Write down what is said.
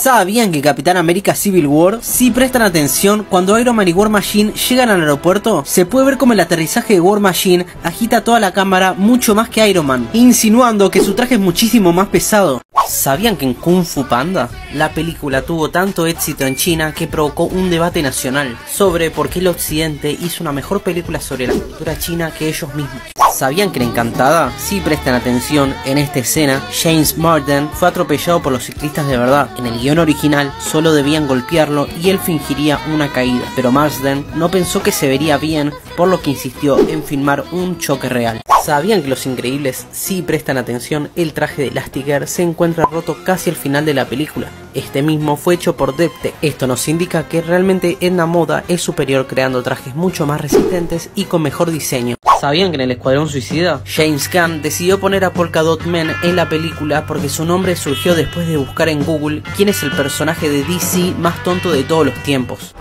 ¿Sabían que Capitán América Civil War, si prestan atención, cuando Iron Man y War Machine llegan al aeropuerto, se puede ver como el aterrizaje de War Machine agita toda la cámara mucho más que Iron Man, insinuando que su traje es muchísimo más pesado. ¿Sabían que en Kung Fu Panda la película tuvo tanto éxito en China que provocó un debate nacional sobre por qué el occidente hizo una mejor película sobre la cultura china que ellos mismos? ¿Sabían que en Encantada, si prestan atención, en esta escena, James Marden fue atropellado por los ciclistas de verdad? En el guion original solo debían golpearlo y él fingiría una caída, pero Marsden no pensó que se vería bien, por lo que insistió en filmar un choque real. ¿Sabían que los increíbles, si prestan atención, el traje de Elastigirl se encuentra roto casi al final de la película? Este mismo fue hecho por Depte. Esto nos indica que realmente Edna Moda es superior creando trajes mucho más resistentes y con mejor diseño. ¿Sabían que en el Escuadrón Suicida, James Gunn decidió poner a Polka Dot Man en la película porque su nombre surgió después de buscar en Google quién es el personaje de DC más tonto de todos los tiempos?